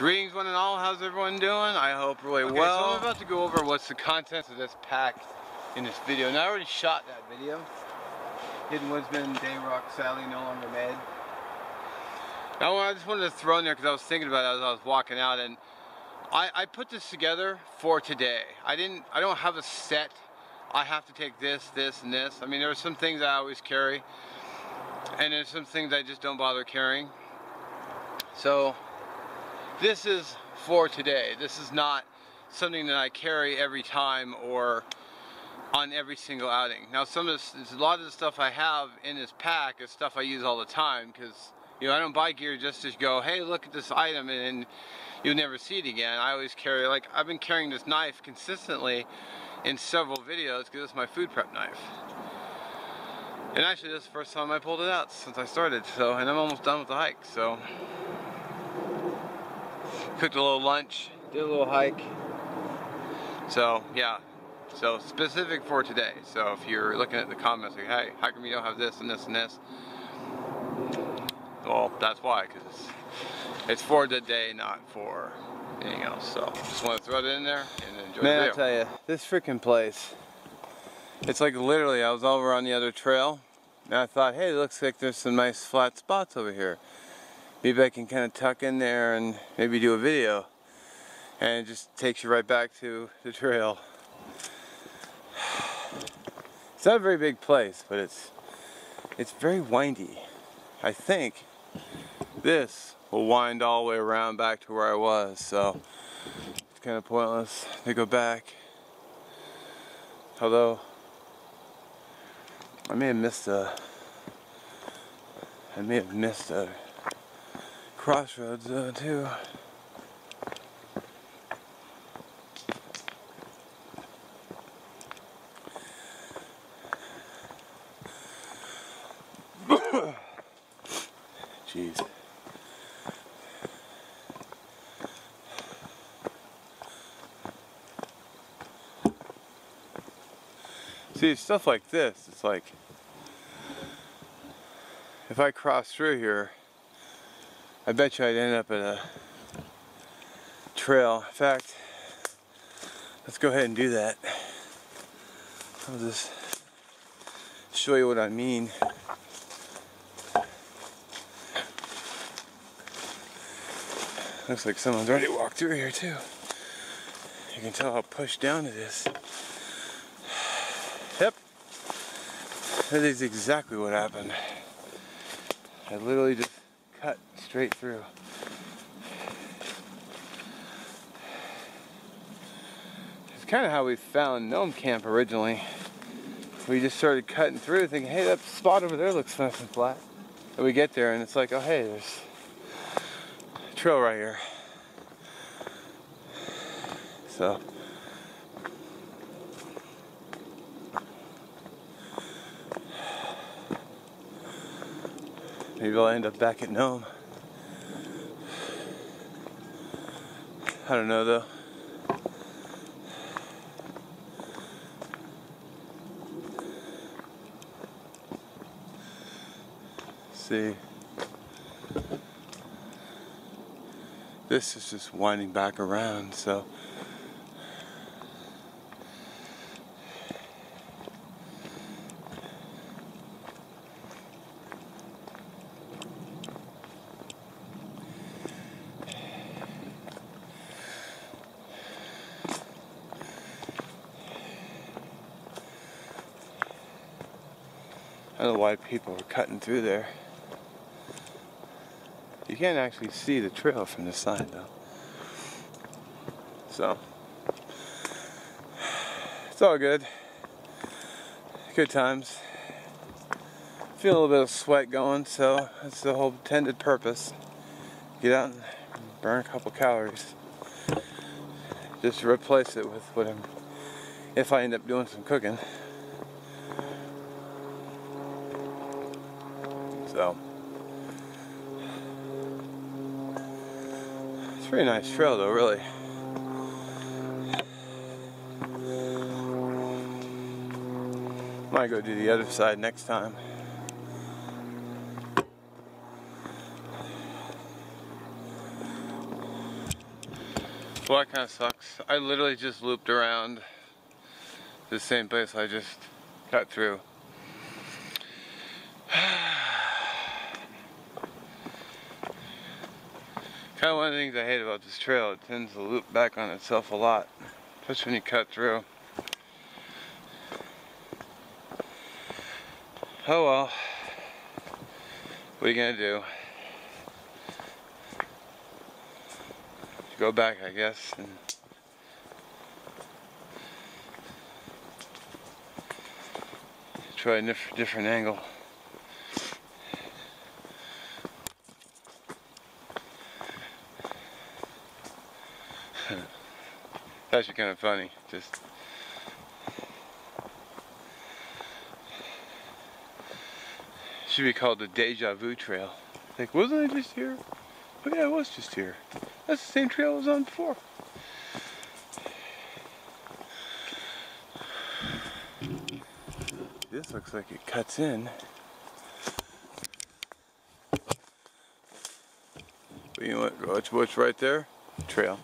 Greetings one and all, how's everyone doing? I hope really Okay, well. so I'm about to go over what's the contents of this pack in this video. And I already shot that video. Hidden Woodsman, Dayrock, Sally, no longer made. Now I just wanted to throw in there because I was thinking about it as I was walking out and I, I put this together for today. I didn't, I don't have a set, I have to take this, this, and this. I mean, there are some things I always carry and there's some things I just don't bother carrying. So this is for today. This is not something that I carry every time or on every single outing. Now some of this, a lot of the stuff I have in this pack is stuff I use all the time because you know I don't buy gear just to go hey look at this item and you'll never see it again. I always carry like I've been carrying this knife consistently in several videos because it's my food prep knife. And actually this is the first time I pulled it out since I started so and I'm almost done with the hike so cooked a little lunch, did a little hike. So yeah, so specific for today. So if you're looking at the comments like, hey, how come you don't have this and this and this? Well, that's why, because it's, it's for the day, not for anything else. So just want to throw it in there and enjoy Man, the I tell you, this freaking place. It's like literally, I was over on the other trail, and I thought, hey, it looks like there's some nice flat spots over here. Maybe I can kind of tuck in there and maybe do a video. And it just takes you right back to the trail. It's not a very big place, but it's it's very windy. I think this will wind all the way around back to where I was, so it's kind of pointless to go back. Although I may have missed a I may have missed a crossroads though too. Jeez. See, stuff like this, it's like, if I cross through here, I bet you I'd end up at a trail. In fact, let's go ahead and do that. I'll just show you what I mean. Looks like someone's already walked through here too. You can tell how pushed down it is. Yep. That is exactly what happened. I literally just straight through. It's kind of how we found Gnome Camp originally. We just started cutting through thinking, hey, that spot over there looks nice and flat. And we get there and it's like, oh, hey, there's a trail right here. So. Maybe I'll end up back at Gnome. I don't know though. See. This is just winding back around, so I don't know why people are cutting through there. You can't actually see the trail from this side though. So, it's all good. Good times. Feel a little bit of sweat going, so that's the whole intended purpose. Get out and burn a couple calories. Just replace it with what I'm, if I end up doing some cooking. Pretty nice trail though, really. Might go do the other side next time. Well, that kind of sucks. I literally just looped around the same place I just cut through. kind of one of the things I hate about this trail. It tends to loop back on itself a lot, especially when you cut through. Oh well. What are you gonna do? Go back, I guess. And try a different angle. Actually kind of funny. Just should be called the Deja Vu Trail. Like, wasn't I just here? Oh yeah, I was just here. That's the same trail I was on before. This looks like it cuts in. But you know what? What's right there? Trail.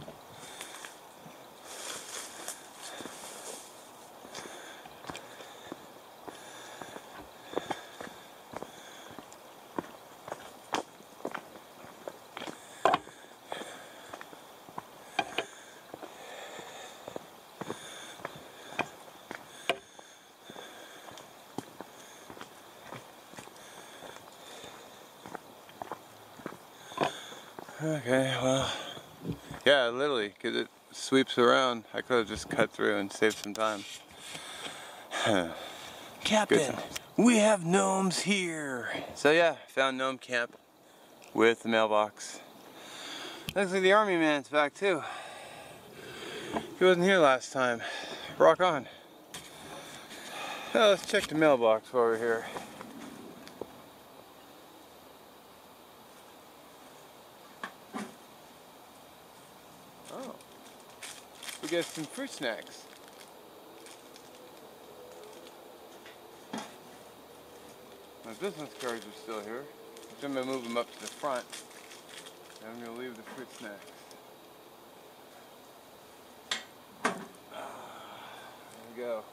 Okay, well, yeah, literally, because it sweeps around. I could have just cut through and saved some time. Captain, we have gnomes here. So yeah, found gnome camp with the mailbox. Looks like the army man's back too. He wasn't here last time. Rock on. Now let's check the mailbox while we're here. We get some fruit snacks. My business cards are still here. I'm going to move them up to the front. And I'm going to leave the fruit snacks. Ah, there we go.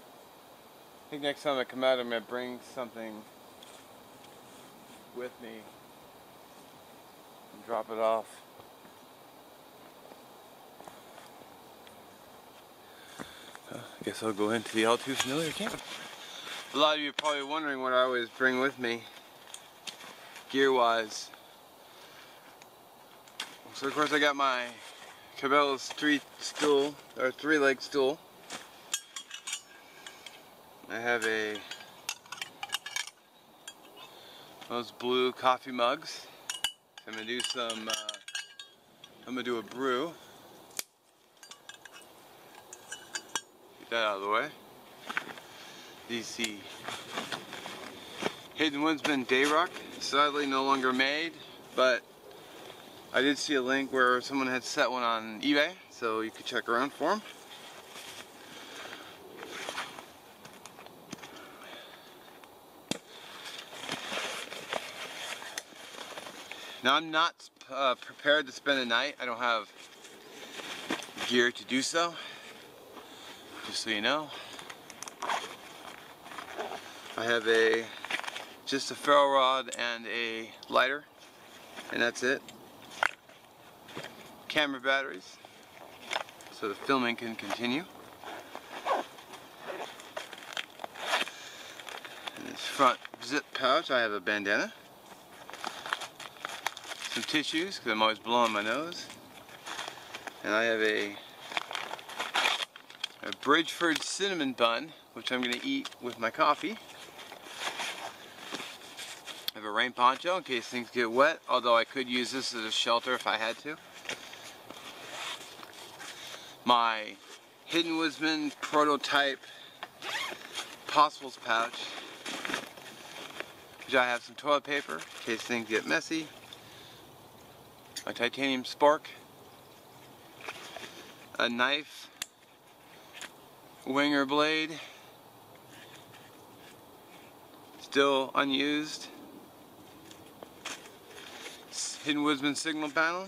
I think next time I come out I'm going to bring something with me and drop it off. I guess I'll go into the all too familiar camp. A lot of you are probably wondering what I always bring with me, gear-wise. So of course I got my Cabela's three stool, or three-leg stool. I have a those blue coffee mugs. I'm gonna do some. Uh, I'm gonna do a brew. That out of the way. DC Hidden Woodsman Dayrock, sadly no longer made, but I did see a link where someone had set one on eBay, so you could check around for them. Now I'm not uh, prepared to spend the night. I don't have gear to do so just so you know. I have a just a ferro rod and a lighter and that's it. Camera batteries so the filming can continue. In this front zip pouch I have a bandana. Some tissues because I'm always blowing my nose. And I have a a Bridgford cinnamon bun, which I'm going to eat with my coffee. I have a rain poncho in case things get wet, although I could use this as a shelter if I had to. My Hidden Woodsman prototype Possibles pouch, which I have some toilet paper in case things get messy. My titanium spark, a knife, winger blade still unused hidden woodsman signal panel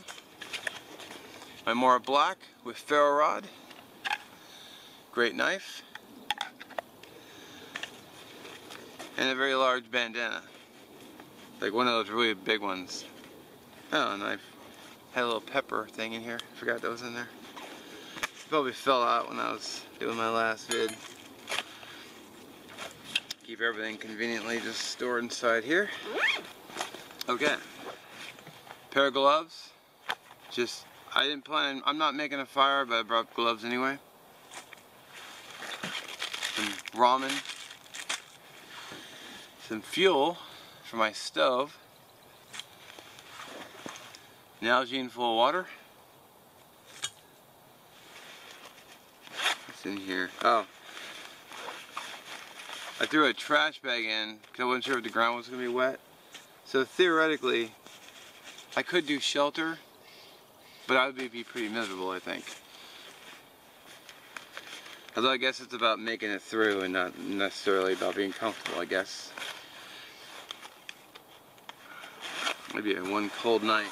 My Mora Black with ferro rod. Great knife. And a very large bandana. Like one of those really big ones. Oh, and I had a little pepper thing in here. Forgot that was in there. Probably fell out when I was doing my last vid. Keep everything conveniently just stored inside here. Okay. Pair of gloves. Just, I didn't plan, I'm not making a fire, but I brought gloves anyway. Some ramen. Some fuel for my stove. Nalgene full of water. In here? Oh. I threw a trash bag in because I wasn't sure if the ground was going to be wet. So theoretically, I could do shelter, but I would be pretty miserable, I think. Although I guess it's about making it through and not necessarily about being comfortable, I guess. Maybe one cold night.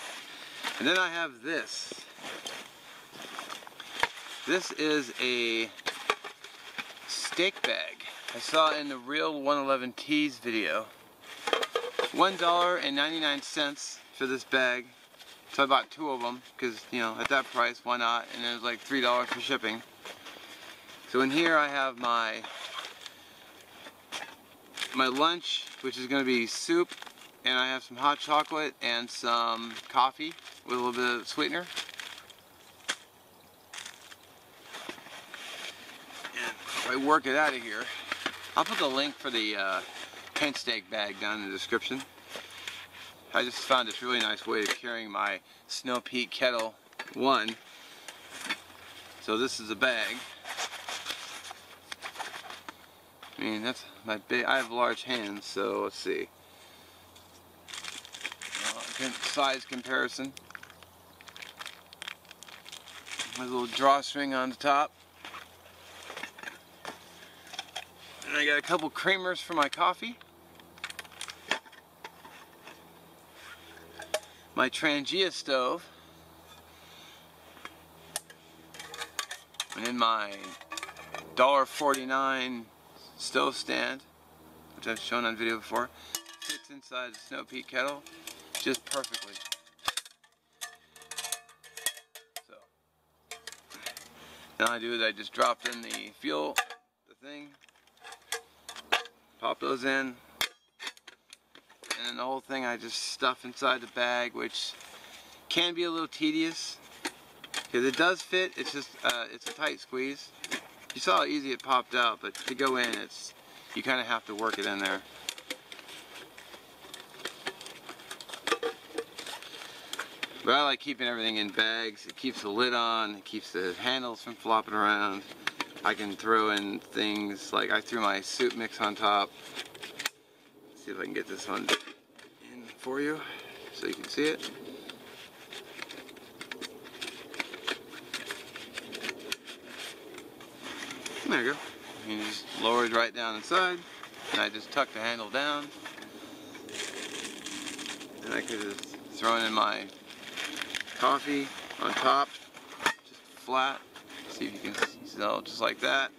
And then I have this. This is a stake bag. I saw in the Real 111 Tees video. $1.99 for this bag. So I bought two of them because, you know, at that price, why not? And it was like $3 for shipping. So in here I have my my lunch, which is going to be soup, and I have some hot chocolate and some coffee with a little bit of sweetener. Work it out of here, I'll put the link for the uh, tent stake bag down in the description. I just found this really nice way of carrying my Snow Peak Kettle 1. So this is a bag. I mean, that's my big, I have large hands, so let's see. Size comparison. My little drawstring on the top. And I got a couple creamers for my coffee. My Trangia stove. And my $1.49 stove stand, which I've shown on video before, fits inside the Snow Peak kettle just perfectly. So, now I do is I just drop in the fuel, the thing, pop those in, and then the whole thing I just stuff inside the bag, which can be a little tedious, because it does fit, it's just, uh, it's a tight squeeze. You saw how easy it popped out, but to go in, it's you kind of have to work it in there. But I like keeping everything in bags. It keeps the lid on, it keeps the handles from flopping around. I can throw in things like I threw my soup mix on top. Let's see if I can get this one in for you so you can see it. There you go. You just lower it right down inside. And I just tuck the handle down. And I could just throw in my coffee on top, just flat. See if you can see just like that.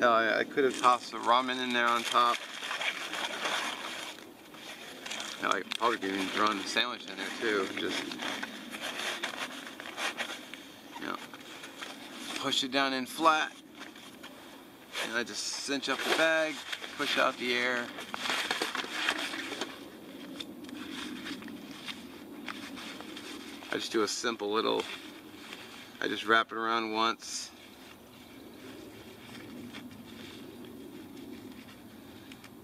Hell, I, I could have tossed the ramen in there on top. Hell, I probably could even throw in the sandwich in there too. Just, you know, push it down in flat. And I just cinch up the bag, push out the air. I just do a simple little, I just wrap it around once.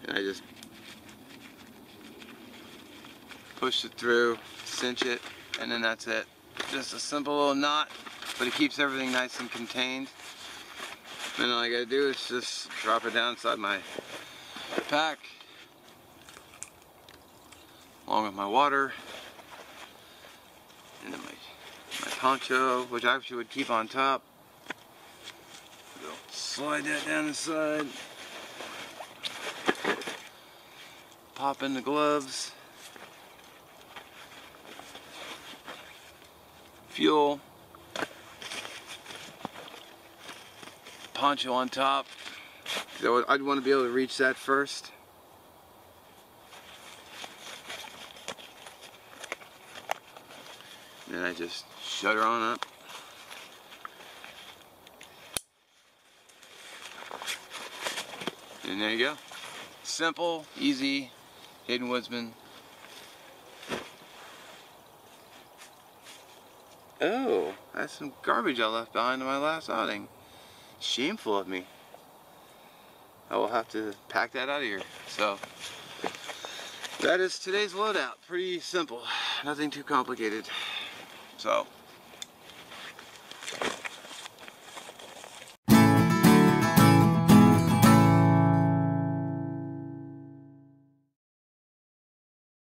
And I just push it through, cinch it, and then that's it. Just a simple little knot, but it keeps everything nice and contained. Then all I gotta do is just drop it down inside my pack along with my water and then my, my poncho which I actually would keep on top slide that down the side pop in the gloves fuel, poncho on top. So I'd want to be able to reach that first. Then I just shut her on up. And there you go. Simple, easy, Hidden Woodsman Oh, that's some garbage I left behind in my last outing. Shameful of me. I will have to pack that out of here. So, that is today's loadout. Pretty simple. Nothing too complicated. So,